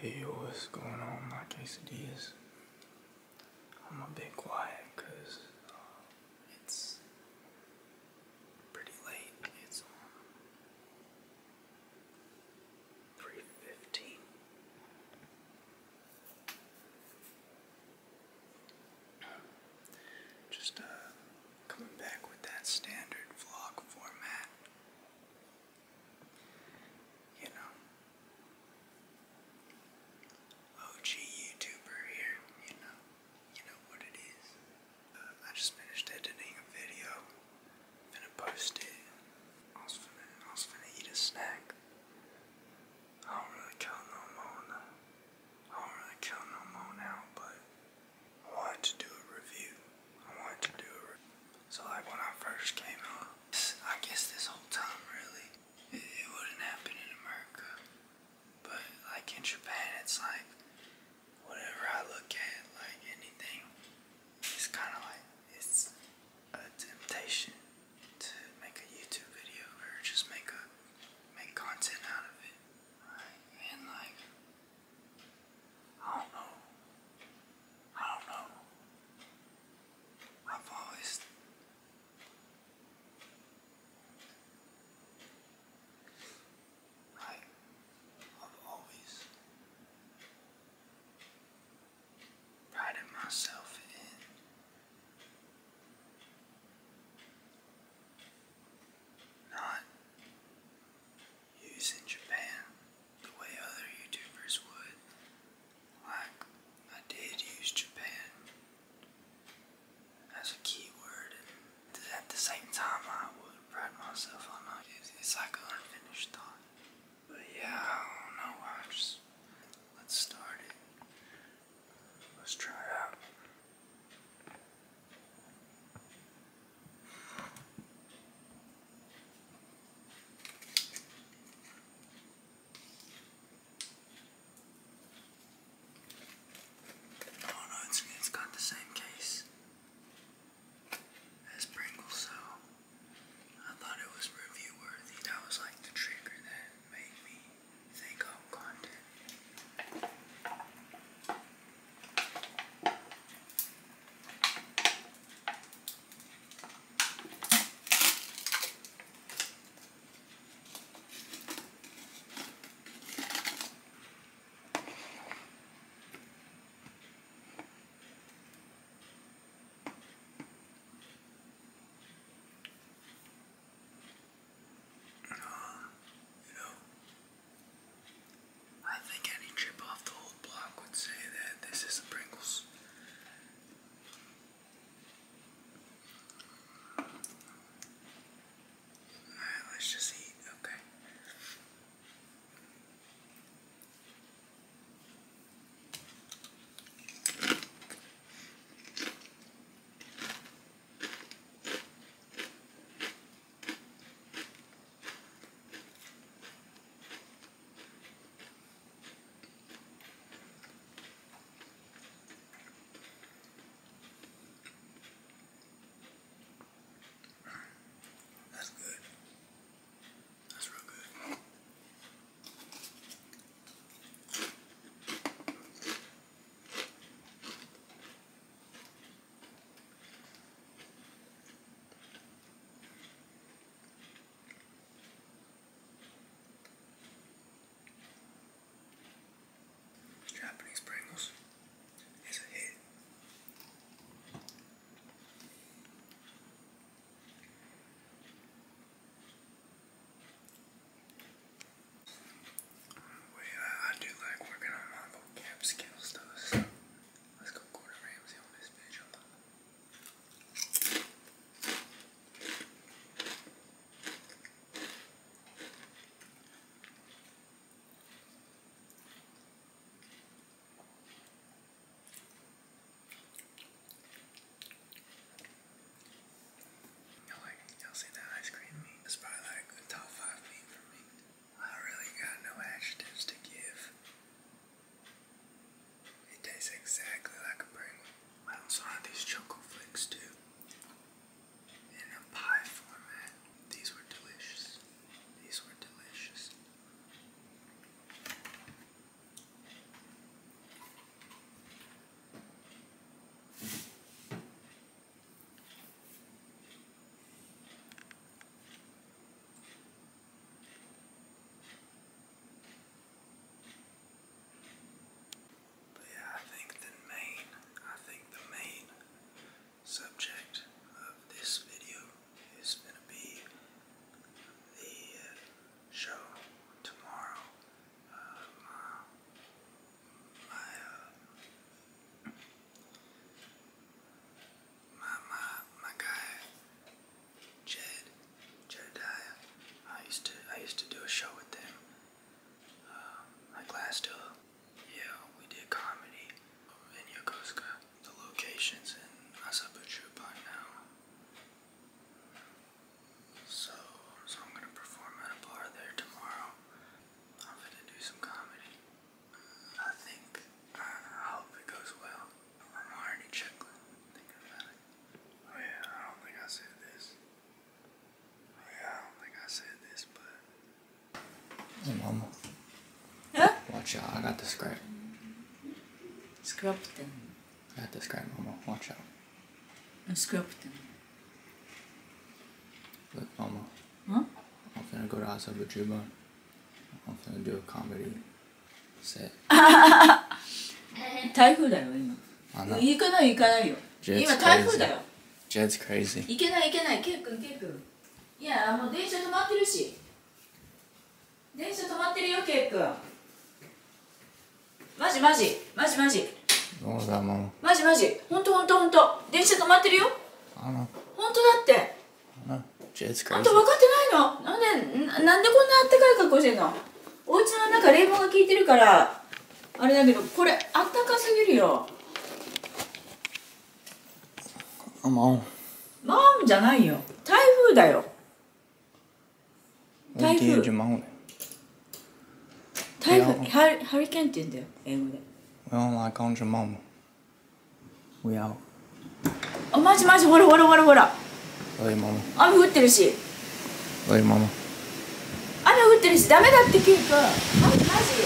Hey, yo, what's going on, my keisadillas? I'm a bit quiet because Watch out, I got プって I got the scrap, mama. Watch out. 何スクラップって Look, mama. 何 I'm finna go to Asabu Juba. I'm finna do a comedy set. 台風だよ今 I know. 行かない行かないよ今台風だよ Jed's crazy. 行けない行けないケイ君ケイ君いやもう電車止まってるし電車止まってるよケイ君マジマジマジマジ。What was that, mama? マジマジ。ほんとほんとほんと。電車止まってるよ。don't know. ほんとだって。あん.た分かってないの？なんでななんでこんなあったかい格好してんの？お家の中冷房が効いてるから。あれだけどこれあったかすぎるよ。I'm on. マームじゃないよ。台風だよ?台風いやハリハリケーンって言うんだよ英語で We don't like on your mama. We out. あマジマジほらほらほらほら Love you, mama. 雨降ってるし Love you, mama. 雨降ってるしダメだってキュー君マジ？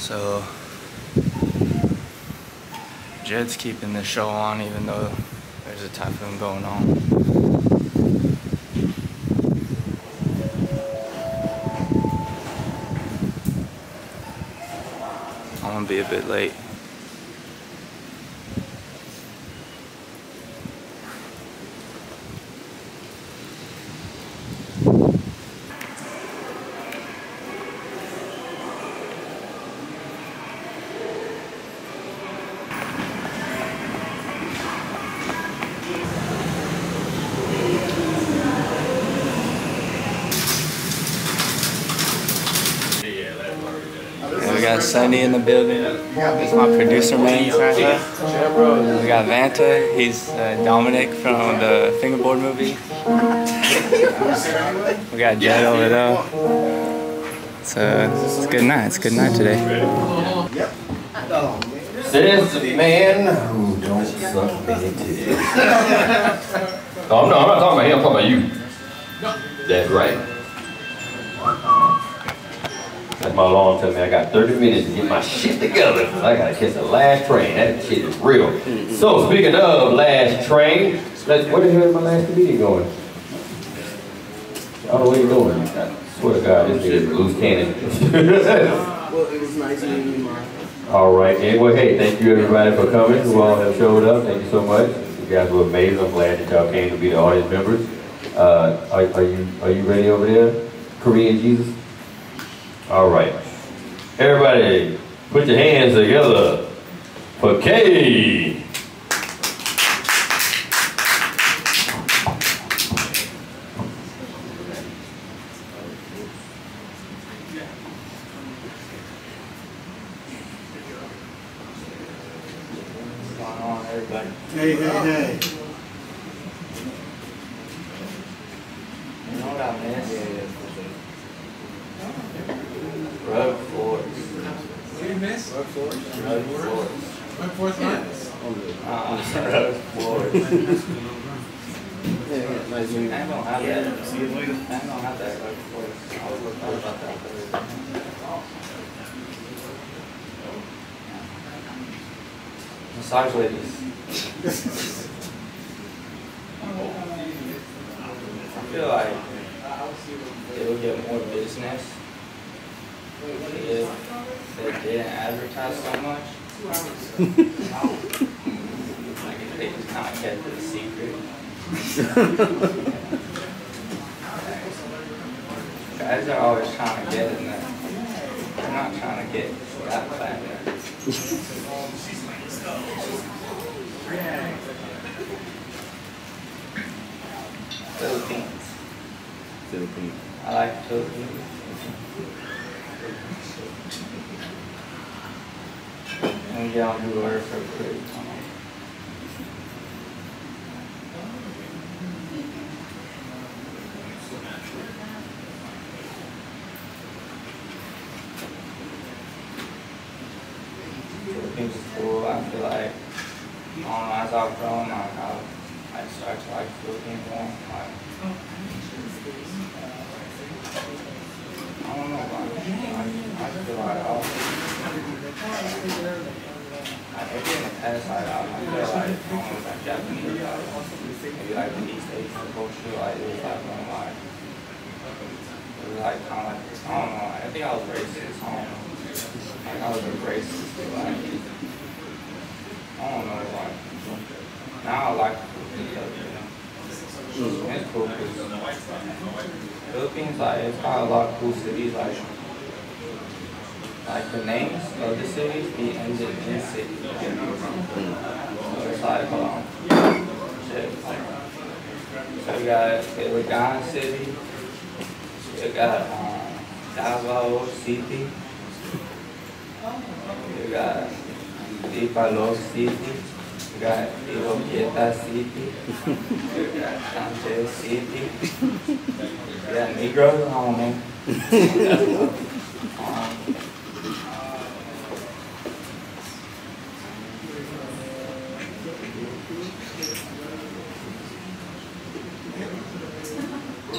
So Jed's keeping the show on even though there's a typhoon going on. I'm gonna be a bit late. Got Sunny in the building. He's my producer man right here. We got Vanta. He's uh, Dominic from the Fingerboard movie. we got Jed over there. It's, uh, it's a good night. It's a good night today. Says man who don't suck many titties. no, I'm not talking about him, I'm talking about you. That's right. Like my alarm tells me I got 30 minutes to get my shit together. I gotta catch the last train. That shit is real. So speaking of last train, let's, where the hell is my last comedian going? I don't know what he's doing. I swear to God, this nigga is a loose cannon. Well, it was nice meeting you, Mark. All right. Anyway, hey, thank you everybody for coming who all have showed up. Thank you so much. You guys were amazing. I'm glad that y'all came to be the audience members. Uh, are, are you are you ready over there, Korean Jesus? All right. Everybody, put your hands together for K. Hey, hey, hey. You know what I miss? Road floors. What do you miss? Road What fourth line? That the. Massage ladies. I feel like it would get more business if they didn't advertise so much. like if they just kind of kept it a secret. Guys are always trying to get in there. They're not trying to get that fat. Philippines. Philippines. I like Philippines. Me get on Earth. Philippines is cool. I feel like, know, as I've grown, I've, I started to like Philippines more. Like, I don't know, like, I, I feel like I'll, like, maybe in the past, like, I, I feel like, I don't know, like Japanese, like, maybe like the East Asian culture, like, it was like one of my, it was like kind of like, I don't know, I think I was racist, I don't know. Like, I was a racist, but like, I don't know, like, now I like know. It's Philippines, like, it's got a lot of cool cities, like, like the names of the cities be ended in city. So it's like, hold on. Shit. So we got Iligan City, we got um, Davao City, we got Ipalo City, we got Iloquieta City, we got Sanchez City, we got Negros, I don't know. Um,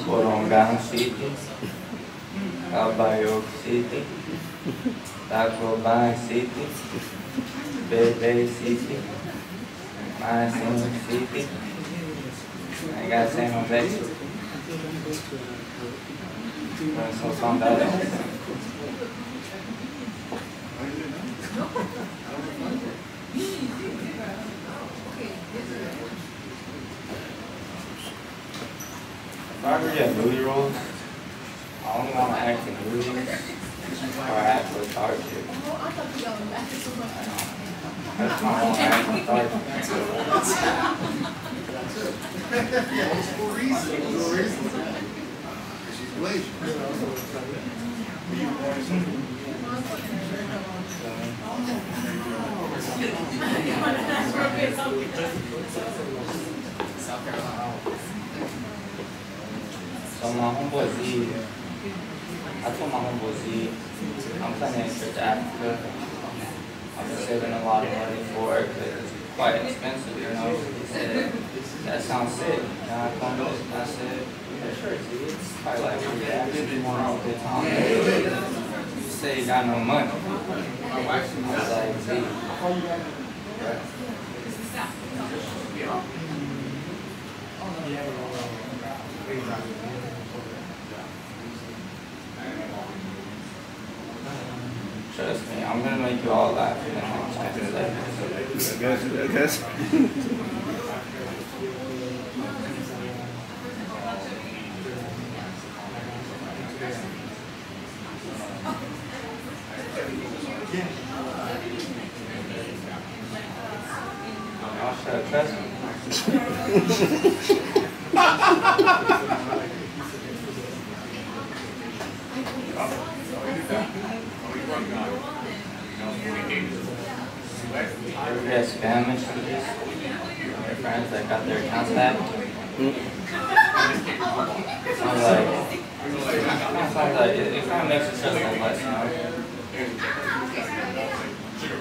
Borongan City, Calbayog City, Tacloban City, Baybay City, Maasin City, I got San Jose. Uh, So some better. If I ever get movie roles, I only want to act in movies or act with hardship. That's my own act with hardship. So my homeboy Z, I told my I'm planning a trip to Africa. I've been saving a lot of money for it because it's quite expensive, you know. That sounds sick. And I told him, I said, yeah, sure, Z, it's probably like pretty average, you want to have a good time. You say you got no money. I was like, Z, trust me, I'm gonna make you all laugh in the next 10 seconds. I guess, I guess. Trust me. Ever get spam messages from your friends that got their accounts hacked? Sounds like, sounds like, it, it kind of makes you trust them less, you know?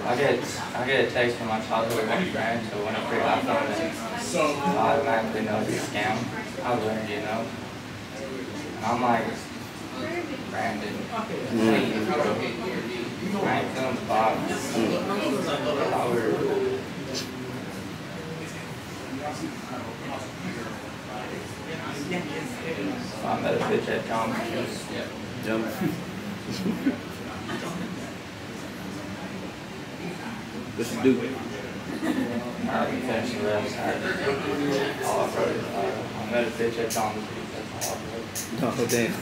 I get, I get a text from my childhood best friend, so when I create iPhone, it automatically knows it's a scam. I learned, you know? And I'm like, Brandon. I. I I met a bitch at Jamba Juice. Jump. What's you do? I can finish the rest. I, all I wrote is, uh, I met a bitch at Jamba Juice. That's all I wrote. Oh, damn.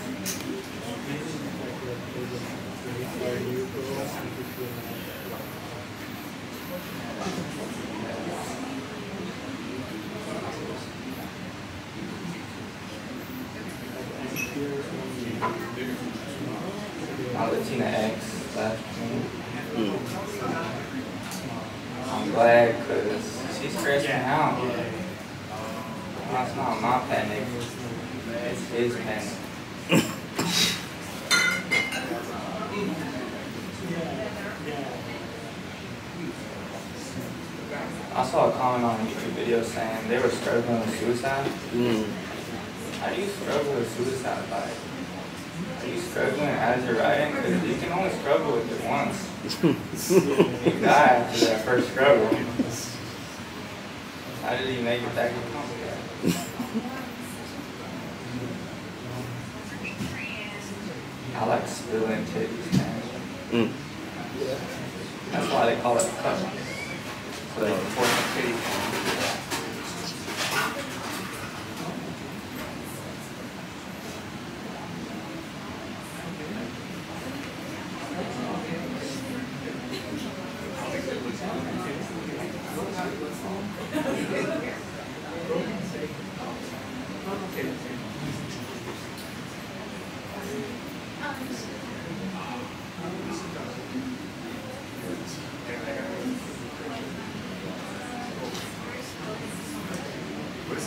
My Latina ex left me. Mm. I'm glad because she's stressing out. That's not my panic. It's his panic. I saw a comment on a YouTube video saying they were struggling with suicide. Mm. How do you struggle with suicide? Like, are you struggling as you're writing? Because you can only struggle with it once. you die after that first struggle. How did he make it that complicated? I like spilling titties, man. Mm. That's why they call it a cut. So they can force the titties.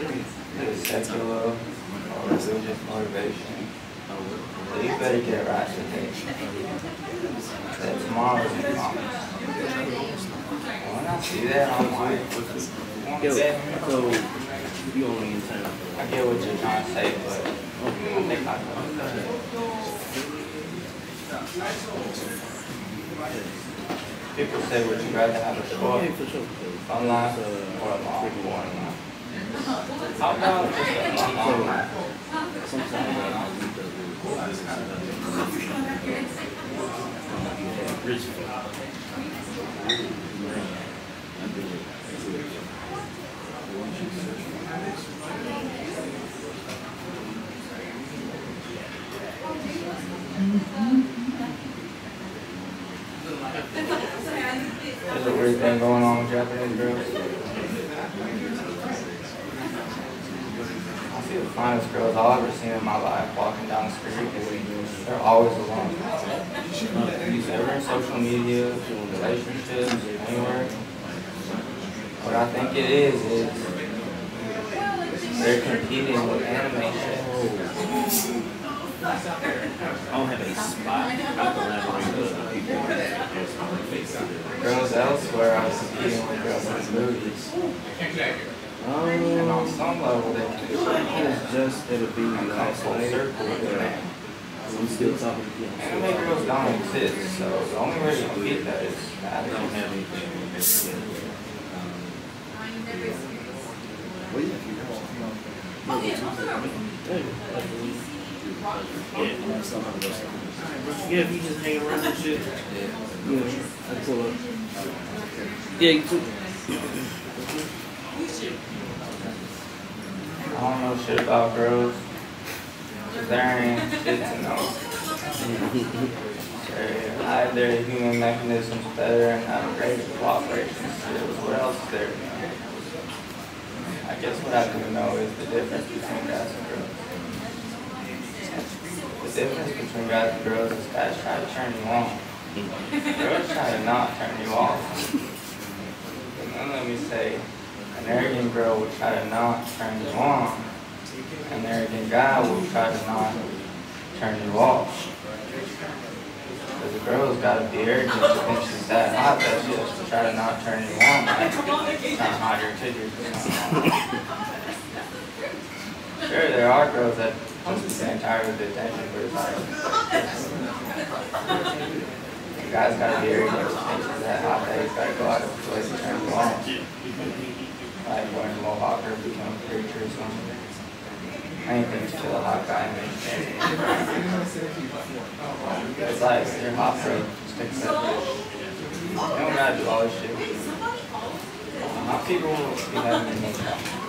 secular or religious motivation. But you better get right today. That tomorrow's in promise. When I see that, I'm like, yo, so you only in. I get what you're trying to say, but I think I know. People say, would you rather have a short Yeah, for sure. fun life or a long, boring There's a weird thing going on with Japanese girls. I see the finest girls I've ever seen in my life walking down the street. They're always alone. Never in social media, relationships, anywhere. What I think it is is they're competing with animation. I don't have a spot. I collaborate with other people. Girls elsewhere are competing with girls in movies. And on Um, some level, they can it's just it'll be come last full night. circle with that. I'm still talking to them. Anime girls don't exist, so the only way to beat that is I don't have anything. Yeah, if you just hang around and shit. Yeah. Yeah, I pull up. Yeah, you too. I don't know shit about girls. There ain't shit to know. They hide their human mechanisms better and have greater cooperation skills. What else is there to know? I guess what I do know is the difference between guys and girls. The difference between guys and girls is guys try to turn you on. Girls try to not turn you off. And then let me say, an arrogant girl will try to not turn you on. An arrogant guy will try to not turn you off. Because the girl's gotta be arrogant to think she's that hot that she has to try to not turn you on. Like, trying to hide your titties. Sure, there are girls that just get tired of the attention, but it's like, the guy's gotta be arrogant to think she's that hot that he's gotta go out of his way to turn you on. Like wearing a mohawk or become a preacher or something. Anything to kill a hot guy like you're hot seconds. You don't gotta all this shit. My people be having make